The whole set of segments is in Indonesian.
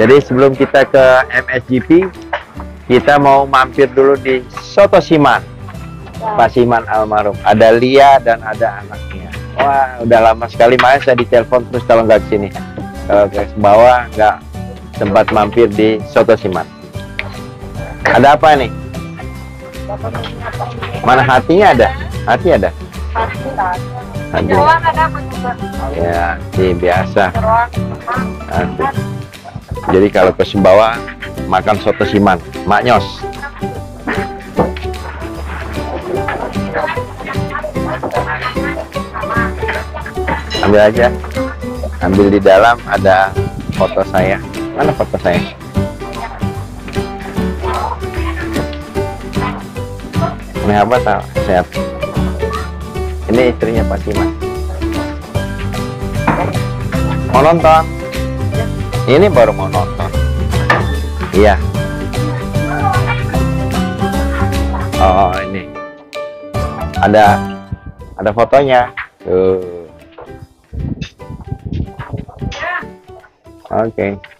Jadi sebelum kita ke MSGP, kita mau mampir dulu di Soto Siman. Pak Siman almarhum. Ada Lia dan ada anaknya. Wah, udah lama sekali makanya saya ditelepon terus kalau nggak sini. Kalau ke bawah nggak sempat mampir di Soto Siman. Ada apa nih? Mana hatinya ada? Hati ada? Hati. Ada? Ya, sih biasa. Hati. Jadi kalau ke Sumbawa makan soto siman, maknyos. Ambil aja. Ambil di dalam ada foto saya. Mana foto saya? Ini apa tak? Sehat. Ini istrinya Pak Siman. Mau nonton? Ini baru mau nonton. Iya. Oh ini. Ada ada fotonya. Tuh. Oke. di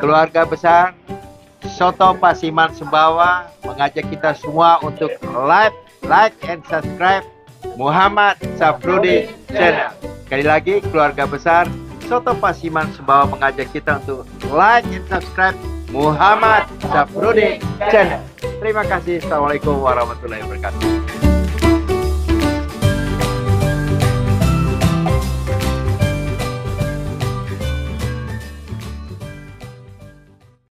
Keluarga besar Soto Pasiman Sumbawa mengajak kita semua untuk like, like and subscribe Muhammad Safrudi Channel. Sekali lagi keluarga besar Soto Pasiman Sumbawa mengajak kita untuk like and subscribe Muhammad Safrudi Channel. Terima kasih. Assalamualaikum warahmatullahi wabarakatuh.